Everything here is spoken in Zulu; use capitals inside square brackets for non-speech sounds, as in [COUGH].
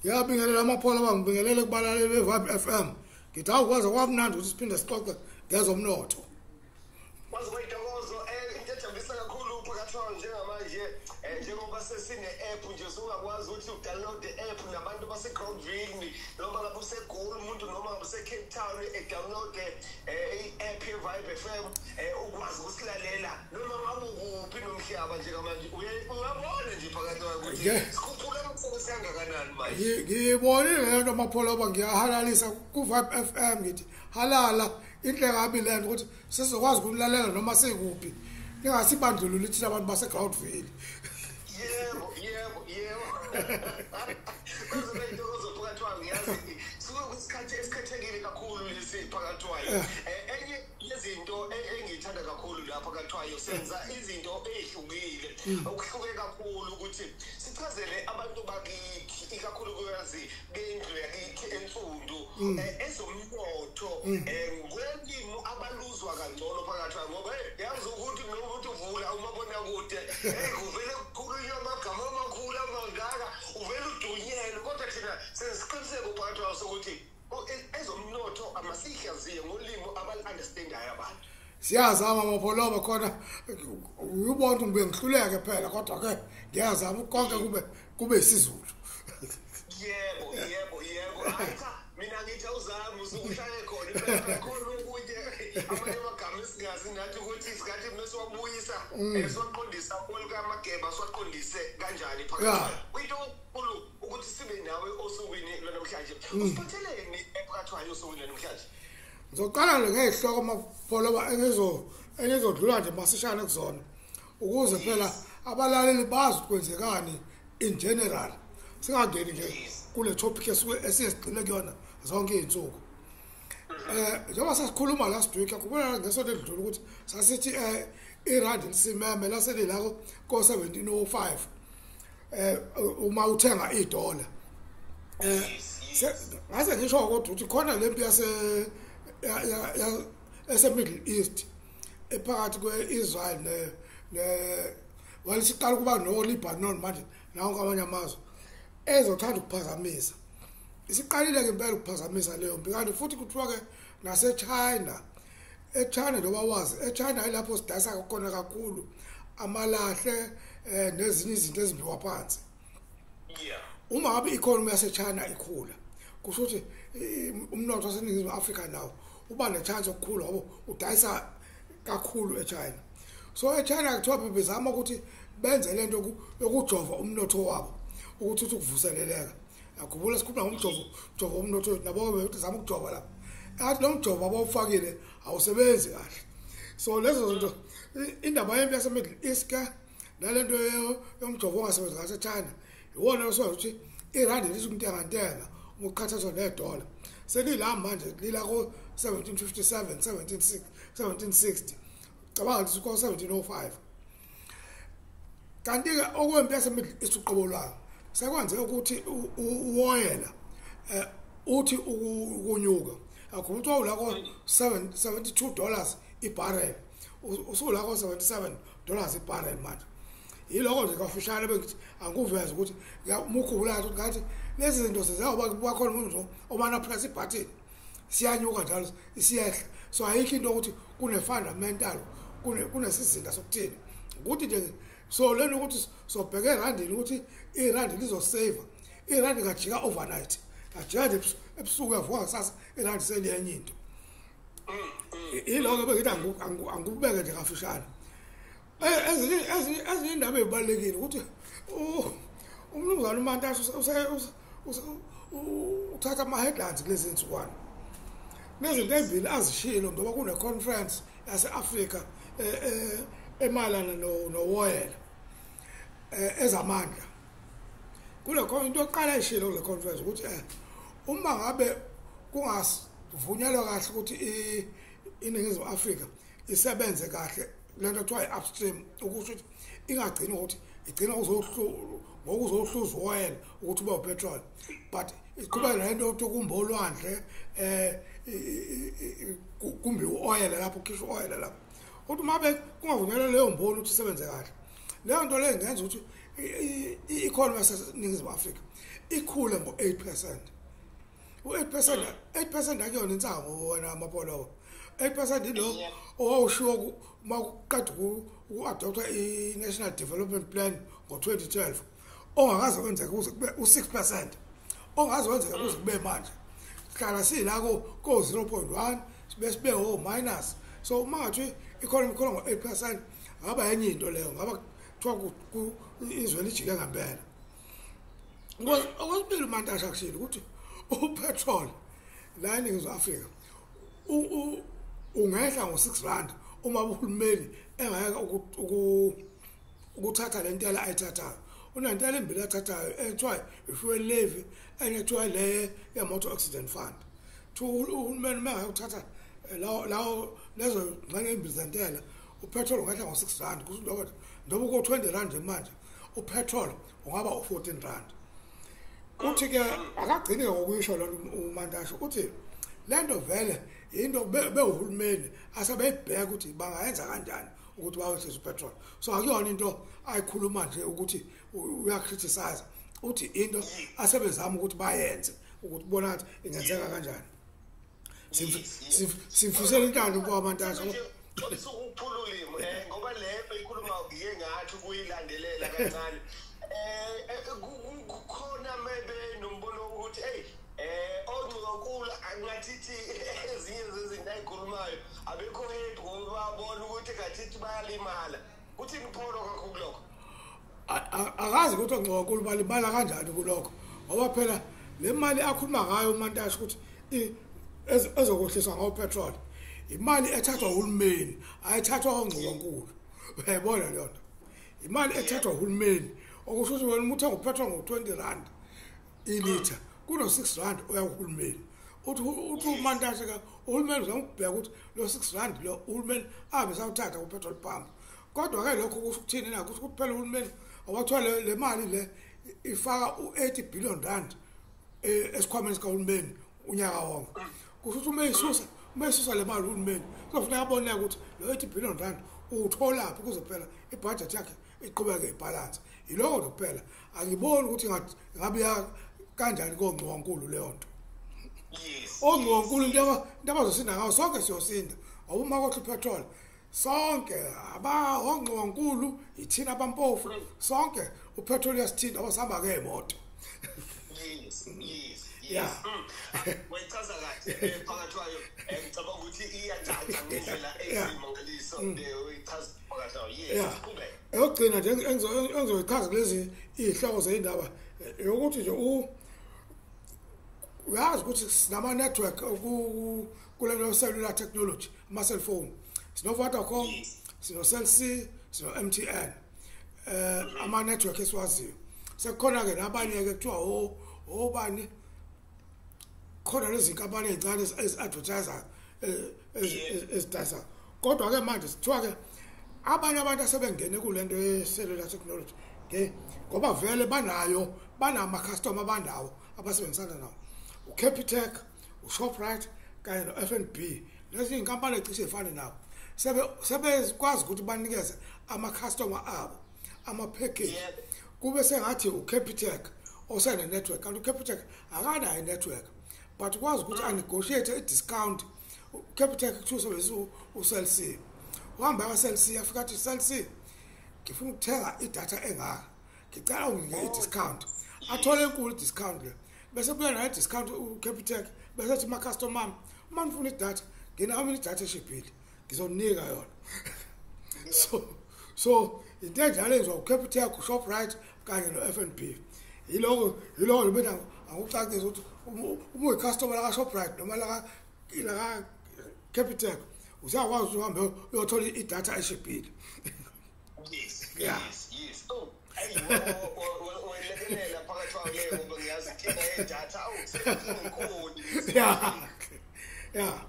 ngiyabingelela amaphola bangibingelele kubalaleli be-vibe f m. Ngithi awukwazi kwamnandi ukuthi siphinde sixoxe ngezomnotho sesine-app nje sungakwazi ukuthi udownload i-app nabantu base-groundville noma ngabe usegoli umuntu noma ngabe use-cape town edownloade um i-app ye-vibe f m um ukwazi ukusilalela. Noma ngabe ukuphi nomhlaba njengamanje uyabona nje phakathi kwayo ukuthi Yeah. sikhuphula amasebenzi kangakanani manje. Ngi- ngiyibonile le nto amaphola oba ngiyahalalisa ku-vibe f m ngithi halala inhle kabi le nto ukuthi sizokwazi ukunilalela noma sikuphi ningasibandlululi thina abantu base-groundville yebo yebo yebo kwazi kwayintokozo phakathi kwayo ngiyazi suke kwisikhathi esikhethekile kakhulu lesi phakathi kwayo Yeah. um enye yezinto e- engiyithanda kakhulu la phakathi kwayo senza izinto ey'hlukile okuhluke kakhulu ukuthi sichazele abantu bakithi ikakhulukazi bendlu yakithi ensundu um ezomnotho um ngolimo abaluzwa kangcono phakathi kwayo ngoba hey, yazi ukuthi noma ukuthi uvula umabonakude hey kuvele senesiqiniseko phakathi kwayo sokuthi o- e- ezomnotho amasihlaziye ngolimo abali-understandayo abantu. Siyazama amapholoba khona. Uyubona ukuthi ngibe ngihluleke phela kodwa-ke ngiyazama konke kube kube isizulu. Yebo yebo yebo. Mina ngithi awuzami usukuhlale khona. Khona okunye. Amanye amagama esingazi nathi ukuthi sikathi mesiwabuyisa um siwaqondisa olukamageba siwaqondise kanjani phakathi kuyinto enkulu ukuthi sibe nawe osukwini lwanamhlanje usiphatheleni phakathi kwayo osukwini lwanamhlanje ngizoqala nje ngey'hloko amapholoba engizo- engizodlula nje masishane kuzona ukuze phela abalaleli bazi ukuthi kwenzekani in general. Singangeni nje kule topic esiye sigcine kuyona zonke iy'nsuku. Um njengoba sasikhuluma last week akubona ngesonto elidlula ukuthi sasithi um irandi lisimeme laselilako ko-seventeen oh five um uma uthenga idola um ngase ngisho kodwa ukuthi khona le mpi yase ya- ya- ya- ese-middle east ephakathi kwe-israel ne- ne- well siqala ukuba no-libanon manje nawo kwamanye amazwe ezothanda ukuphazamisa. Isiqalile-ke impela ukuphazamisa leyo mpi kanti futhi kuthiwa-ke nasechina echina njengoba wazi echina ilapho sidayisa khona kakhulu amalahle um nezinye izinto ezimbiwa phansi. Yeah. Uma ngabe i-economy yasechina ikhula kusho ukuthi i- umnotho waseningizimu afrika nawo uba nechance okukhulu ngoba udayisa kakhulu echina. So echina kuthiwa bezama ukuthi benze lento yoku- yokujova umnotho wabo ukuthi uthi ukuvuseleleka. Yakhumbula sikhuluma ngomjovo jovo umnotho nabo bezama ukujova lapho athi lo mjovo abawufakile awusebenzi kahle. So lezo zinto indaba yempi yase-middle east ke nalento yo- yomjovo ongasebenzi ngase-china iwona osoza ukuthi irandi lithi kuntengantenga ngokukhathazwa nedola selila manje lila ko-1757 1760 cabanga lithi ko-1705 kanti-ke okwempi yasemiddle east uqobo lwayo sekwenze ukuthi uwoyela um uthi uku- ukunyuka. Akhuba ukuthi wawula ko-72 dollars ibarrel. Usula ko-77 dollars ibarrel manje. Yiloko nje kafushane bengithi angikuveze ukuthi mukhumbulayo ukuthi ngathi lezi zinto sezayoba bakhona umuntu omana press ibutton siyanyuka njalo siyehla. So ayikho into ukuthi kune-fundamental kune- kunesizinda sokuthini. Ukuthi nje so lento ukuthi sobheke erandini ukuthi irandi lizoseva irandi ngajika overnight ngajika nje ebus- ebusuku yavuka kusasa irandi seliyenye into. Yiloko bengithi angikubeke nje kafushane. Ezinye indaba ezibalekile ukuthi u- umnumzana umantashe uthatha ama headlines kulezi insukwana nezinto ezimbili azishilo ngoba kune conference yase-Africa eh, eh, emalana no nowoyela eh ezamandla. Kule into yokuqala eshilo kule conference ukuthi eh uma ngabe kungasivunyelwa kahle ukuthi iningizimu Afrika isebenze kahle lento kuthiwa i-upstream ukusho ukuthi ingagcini ukuthi igcina uzohlu ngokuzohluza oil ukuthi ube upetrol but iqhubeka nento yokuthi kumbolwandle eh kumbe uoil lapho ukhishwa uoil lapho ukuthi mabe kungavunyelwa leyo mboni ukuthi isebenze kahle leyo nto leyo ingenza ukuthi i-economy yaseningizimu afrika ikhule ngo-8 percent u-8 percent 8 percent akuyona insango wena amapolowo 8 percent ilo Yeah. owawushiwo ku- uma kuqeda uku-adoptha i-national development plan ngo-2012 ongakaze kwenzeka kuze kube u-6 percent. Ongaze wenzeka kuze kube manje. Sihlala sila ko-0.1 sibe sibe o-minus so uma ngathi i-economy ikhula ngo-8 percent ngaba yenye into leyo ngaba kuthiwa ku- ku- izwe lijike ngempela. Okwesibili mantasha kushilo ukuthi upetrol la eningizimu afrika u- u- ungehla ngo-6 rand uma uhulumeni engayeka uku- uku- ukuthatha le ntela ayithathayo. Unentela imbili athathayo ethiwa i-fuel levy enye ethiwa le ye-motor accident fund. Thi uhulumeni uma engayokuthatha lawo lawo lezo ngxenye imbili zentela upetrol ungehla ngo-6 rand. Kusho njengoba njengoba uko-20 rand nje manje upetrol ungaba u-14 rand. Uthi-ke akagcini ngokuyisho lona umantasho uthi le nto vele yinto be- bewuhulumeni asebeyibheka ukuthi bangayenza kanjani ukuthi bawehlise upetrol so akuyona into ayikhuluma nje ukuthi u- uyacriticize uthi into asebezama ukuthi bayenze ukuthi bona ngathi ingenzeka kanjani. Simf- simf- simfisela intando kwamantasha ukuphula ulimi um ngoba le ikhuluma ngiye ngathi ukuyilandelela kancane. Um ongcokankulu angathithi [LAUGHS] ezinye zezinto ayikhulumayo abekho happy ngoba babona ukuthi ngathithi bayalimala. Kuthini pholo kakhulu lokho? Akazi ukuthi ongcokankulu balimala kanjani kulokho ngoba phela le mali akhuluma ngayo umantasha ukuthi ezokwehliswa ngawo-petrol imali ethathwa uhulumeni ayithathwa ongcokankulu uyayibona leyo nto? Imali ethathwa uhulumeni okusho ukuthi wena uma uthenga upetrol ngo-twenty rand ilitha kuno-six rand oya kuhulumeni uthi uthi umantashe ka uhulumeni uzama ukubheka ukuthi lo six rand lo uhulumeni ahambe sawuthatha ku-petrol pump. Kodwa-ke lokho kusho ukuthini na? Ukuthi phela uhulumeni awathiwa le mali le ifaka u-eighty billion rand eh, esikhwameni sikahulumeni unyaka wonke. Kusho ukuthi uma isusa uma isusa le mali uhulumeni kuzofuneka aboneke ukuthi lo 80 billion rand uwutholaphi kuze phela ibhajethi yakhe iqhubeke ibhalansi. Yiloko kuphela. Angiboni ukuthi ngabe kanjani kongcowankulu leyo nto. Yes. Ongcowankulu into aba- into abazosinda ngawo sonke siyosinda. Ngoba uma kohle upetrol sonke aba ongcowankulu ithina abampofu sonke upetrol uyasithinda abasihamba ngey'moto yes yes Yeah. yes Mm. wayichaza kahle eh, phakathi kwayo. Eh, ngicabanga ukuthi iyacaca ngendlela [LAUGHS] ezimangaliso eh, uyichaza phakathi kwayo. Yes ya siqhubeke eyokugcina nje engizo- engizoyichaza kulezi iy'hloko zey'ndaba eh, yokuthi nje u- uyazi ukuthi sinama-network ku- kule cellular technology ama-cellphone sino-vodacom sino-cell c sino-mtn um ama-network esiwaziyo. Sekukhona-ke nabanye-ke kuthiwa obani khona lezi nkampani ey'ncane ezi-advertiser ezidayisayo kodwa-ke manje sithiwa-ke abanye abantu asebengene kule nto ye-cellular technology okay ngoba vele banayo banama-customer banawo abasebenzisana nawo. Ucapitec ushoprite kanye no-f n b. Lezi iy'nkampani ey'cishe y'fane nabo. Sebe- sebekwazi ukuthi banikeze ama-customer abo ama-package. Yebo. kube sengathi ucapitec osene-network kanti ucapitec akanayo i-network. But ukwazi ukuthi anegotiate i-discount ucapitec kuthiwa usebenzisa u-cell c. Uhamba ka-cell c afika athi cell c ngifuna ukuthenga idatha engaka. Ngicela unginike i-discount. athole enkulu i-discount le. Bese buya nayo i-discount ucapitec bese ethi ma-customer ami uma nifuna idatha nginami idatha eshibhile ngizonika yona so so into enjalo enziwa ucapitec ushoprite kanye no-f n b yiloko yiloko nje bena angucacisa ukuthi uma uyicustomer laka-shoprite noma laka- laka-capitec usiyakwazi ukuthi uhambe uyothola idatha eshibhile yes yes yes oh ayi wo- wo- wo- welekelela phakathi kwayo 哈哈，[LAUGHS] 呀，呀。